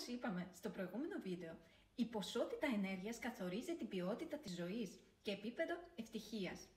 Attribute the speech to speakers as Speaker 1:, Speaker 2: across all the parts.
Speaker 1: Όπως είπαμε στο προηγούμενο βίντεο, η ποσότητα ενέργειας καθορίζει την ποιότητα της ζωής και επίπεδο ευτυχίας.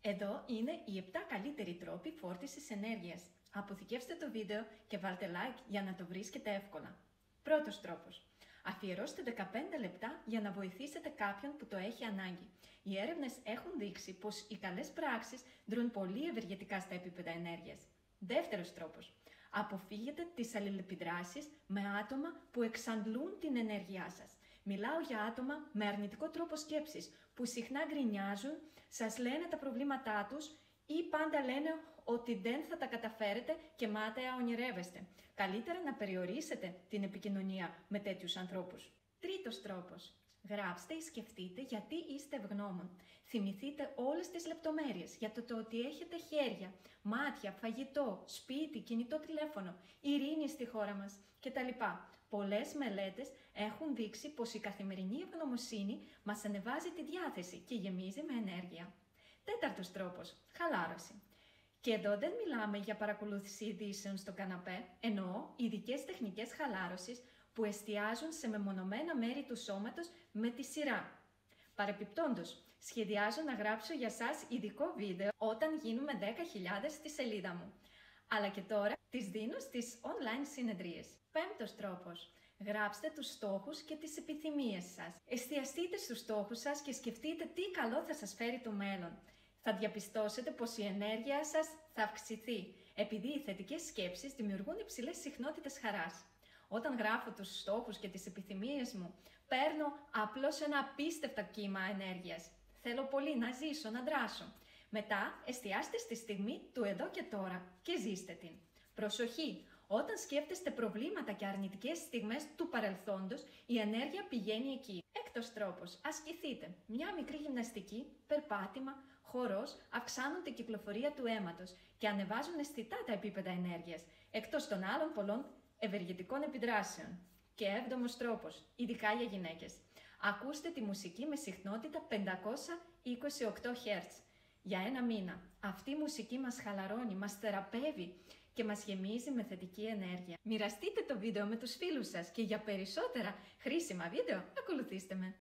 Speaker 1: Εδώ είναι οι 7 καλύτεροι τρόποι φόρτισης ενέργειας. Αποθηκεύστε το βίντεο και βάλτε like για να το βρίσκετε εύκολα. Πρώτος τρόπος. Αφιερώστε 15 λεπτά για να βοηθήσετε κάποιον που το έχει ανάγκη. Οι έρευνες έχουν δείξει πως οι καλές πράξεις δρούν πολύ ευεργετικά στα επίπεδα ενέργειας. Δεύτερος τρόπος. Αποφύγετε τις αλληλεπιδράσεις με άτομα που εξαντλούν την ενέργειά σας. Μιλάω για άτομα με αρνητικό τρόπο σκέψης, που συχνά γκρινιάζουν, σας λένε τα προβλήματά τους ή πάντα λένε ότι δεν θα τα καταφέρετε και μάταια ονειρεύεστε. Καλύτερα να περιορίσετε την επικοινωνία με τέτοιους ανθρώπους. Τρίτος τρόπος. Γράψτε ή σκεφτείτε γιατί είστε ευγνώμων. Θυμηθείτε όλες τις λεπτομέρειες για το, το ότι έχετε χέρια, μάτια, φαγητό, σπίτι, κινητό τηλέφωνο, ειρήνη στη χώρα μας κτλ. Πολλές μελέτες έχουν δείξει πως η καθημερινή ευγνωμοσύνη μας ανεβάζει τη διάθεση και γεμίζει με ενέργεια. Τέταρτος τρόπος, χαλάρωση. Και εδώ δεν μιλάμε για παρακολούθηση ειδήσεων στο καναπέ, εννοώ ειδικές τεχνικές χαλάρωσης που εστιάζουν σε μεμονωμένα μέρη του σώματος με τη σειρά. Παρεπιπτόντως, σχεδιάζω να γράψω για σας ειδικό βίντεο όταν γίνουμε 10.000 στη σελίδα μου. Αλλά και τώρα τις δίνω στις online συνεδρίες. Πέμπτος τρόπος. Γράψτε τους στόχους και τις επιθυμίες σας. Εστιαστείτε στους στόχους σας και σκεφτείτε τι καλό θα σας φέρει το μέλλον. Θα διαπιστώσετε πως η ενέργεια σας θα αυξηθεί, επειδή οι θετικές σκέψεις δημιουργούν υψηλές συχνότητες χαράς. Όταν γράφω τους στόχους και τις επιθυμίες μου, παίρνω απλώς ένα απίστευτο κύμα ενέργειας. Θέλω πολύ να ζήσω, να δράσω. Μετά, εστιάστε στη στιγμή του εδώ και τώρα και ζήστε την. Προσοχή! Όταν σκέφτεστε προβλήματα και αρνητικές στιγμές του παρελθόντος, η ενέργεια πηγαίνει εκεί. Έκτος τρόπος, ασκηθείτε. Μια μικρή γυμναστική, περπάτημα, χορός αυξάνουν την κυκλοφορία του αίματος και ανεβάζουν αισθητά τα επίπεδα ενέργειας, εκτός των άλλων πολλών ευεργετικών επιδράσεων. Και έβδομος τρόπος, ειδικά για γυναίκες. Ακούστε τη μουσική με συχνότητα 528 Hz για ένα μήνα. Αυτή η μουσική μας χαλαρώνει, μας θεραπεύει και μας γεμίζει με θετική ενέργεια. Μοιραστείτε το βίντεο με τους φίλους σας και για περισσότερα χρήσιμα βίντεο ακολουθήστε με.